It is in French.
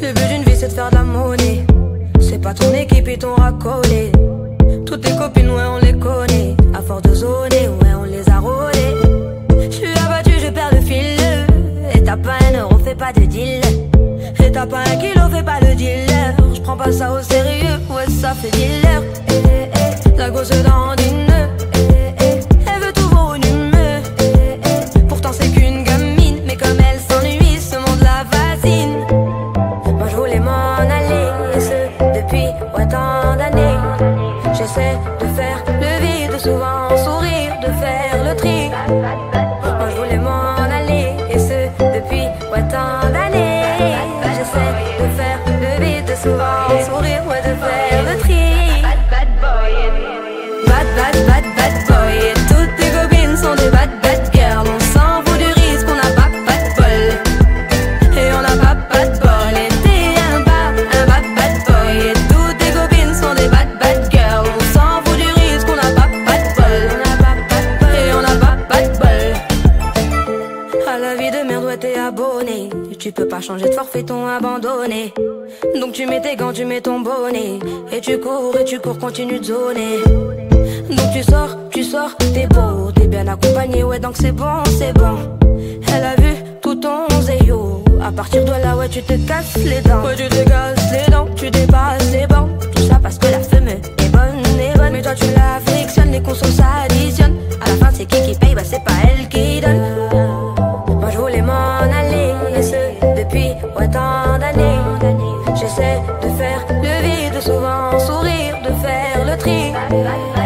Le but d'une vie c'est de faire de la monnaie. C'est pas ton équipe et ton racolé. Toutes tes copines, ouais, on les connaît. À force de zoner, ouais, on les a rôlées. J'suis abattu, je perds le fil. Et t'as pas un euro, fais pas de deal. Et t'as pas un kilo, fais pas le dealer. J'prends pas ça au sérieux, ouais, ça fait dealer. Eh, eh, eh. La gosse dans. J'essaie de faire le vide, souvent sourire, de faire le tri. Moi je voulais m'en aller, et ce depuis ouais, tant d'années. J'essaie de faire le vide, souvent sourire, ouais, de faire le tri. Bad bad. Bad, bad, tu peux pas changer de forfait, ton abandonné. Donc tu mets tes gants, tu mets ton bonnet. Et tu cours, et tu cours, continue de zoner. Donc tu sors, tu sors, t'es beau, t'es bien accompagné, ouais, donc c'est bon, c'est bon. Elle a vu tout ton zéyo. À partir de là, ouais, tu te casses les dents. Ouais, tu te casses les dents, tu dépasses les bancs. Tout ça parce que la femme depuis, ouais, d'années. J'essaie de faire le vide, souvent sourire, de faire le tri.